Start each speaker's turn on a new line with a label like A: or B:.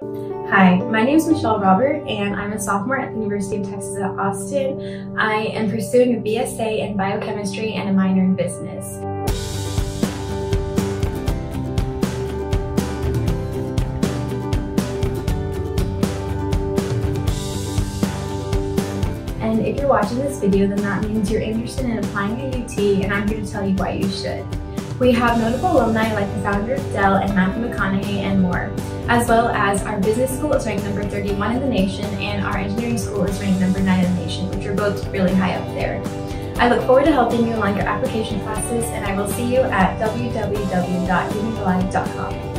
A: Hi, my name is Michelle Robert and I'm a sophomore at the University of Texas at Austin. I am pursuing a BSA in biochemistry and a minor in business. And if you're watching this video, then that means you're interested in applying at UT and I'm here to tell you why you should. We have notable alumni like the founder of Dell and Matthew McConaughey and more, as well as our business school is ranked number 31 in the nation and our engineering school is ranked number 9 in the nation, which are both really high up there. I look forward to helping you along your application process and I will see you at www.unirely.com.